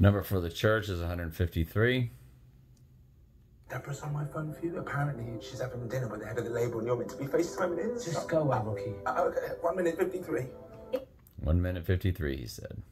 Number for the church is 153. Deborah's on my phone for you. Apparently, she's having dinner with the head of the label, and you're meant to be FaceTiming in. Just go Abuki. Uh, okay, one minute fifty-three. One minute 53, he said.